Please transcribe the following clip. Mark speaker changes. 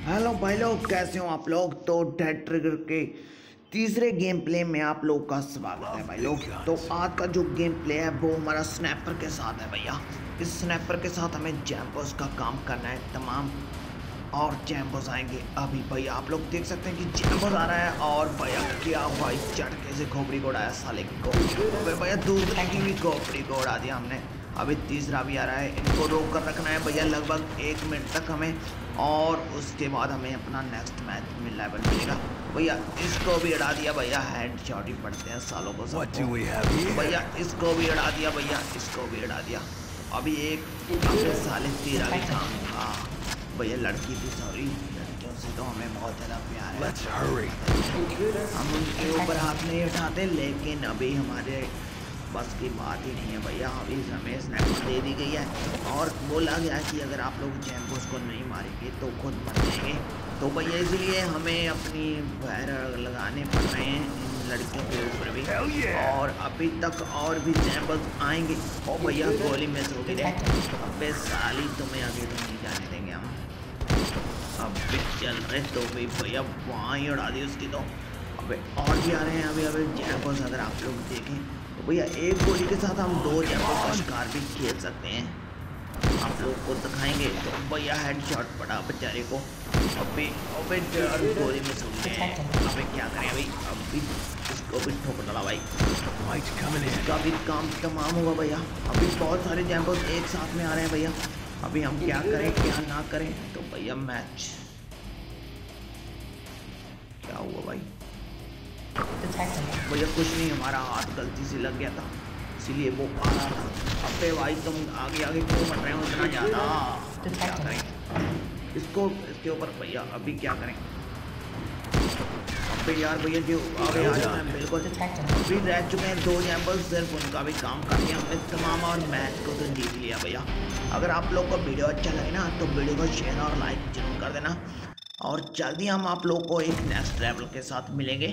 Speaker 1: Hello भाई लोग, कैसे हो आप लोग? तो डेड ट्रिगर के तीसरे गेम प्ले में आप लोग का स्वागत है भाई लोग। तो आज का जो गेम प्ले है, वो हमारा स्नैपर के साथ है भैया। इस स्नैपर के साथ हमें जैम्पोस का काम करना है, तमाम और जैम्पोस आएँगे। अभी भैया आप लोग देख सकते हैं कि जैम्पोस आ रहा है, और भैया क्या भाई झटके से खोपड़ी को उड़ाया साले को। भैया दूर की भी खोपड़ी को उड़ा दिया हमने। अभी तीसरा भी आ रहा है। इनको रोक कर रखना है भैया लगभग एक मिनट तक हमें। और उसके बाद हमें अपना नेक्स्ट मैच में लेवल मिलेगा भैया इसको भी अड़ा दिया भैया हेड शॉट ही पड़ते हैं सालों को भैया इसको भी अड़ा दिया भैया इसको भी अड़ा दिया। अभी एक अपने साले तेरा भी था। हाँ भैया लड़की थी सॉरी लड़कियों से तो हमें बहुत ज़्यादा प्यार है। हम उनके ऊपर हाथ नहीं उठाते लेकिन अभी हमारे बस की बात ही नहीं है भैया अभी हमें स्नैपर दे दी गई है। और बोला गया कि अगर आप लोग जैम्पोस को नहीं मारेंगे तो खुद मर जाएँगे तो भैया इसलिए हमें अपनी पैर लगाने पड़ रहे हैं इन लड़कियों के ऊपर भी। और अभी तक और भी जैम्पोस आएँगे। ओ भैया गोली में हो गई अबे साली तुम्हें आगे तो नहीं जाने देंगे हम। अब चल रहे तो भी भैया वहाँ ही उड़ा दी उसकी तो। अबे और भी आ रहे हैं अभी अभी जैम्पोस अगर आप लोग देखें। भैया एक गोली के साथ हम दो जैम्पोस का शिकार भी खेल सकते हैं। आप लोग को दिखाएँगे तो भैया हेड शॉट पड़ा बेचारे को। अबे अबे डर गोली में सुन गए। अबे क्या करें अभी? अभी इसको भी ठोक डाला भाई। इसका भी काम तमाम होगा भैया। अभी बहुत सारे जैम्पोस एक साथ में आ रहे हैं भैया। अभी हम क्या करें क्या ना करें तो भैया मैच क्या हुआ भाई? भैया कुछ नहीं, हमारा हाथ गलती से लग गया था, इसीलिए वो आ रहा था। अबे भाई, तुम आगे आगे क्यों बढ़ रहे हो? इतना ज़्यादा। क्या करें? इसको, इसके ऊपर भैया, अभी क्या करें? अबे यार भैया, जो आगे आ जाए बिल्कुल। अभी रह चुके हैं दो जैम्पल सिर्फ़ उनका भी काम कर दिया हमने तमाम, और मैच को तो जीत लिया भैया। अगर आप लोग को वीडियो अच्छा लगे ना तो वीडियो को शेयर और लाइक ज़रूर कर देना। और जल्दी हम आप लोग को एक नेक्स्ट लेवल के साथ मिलेंगे।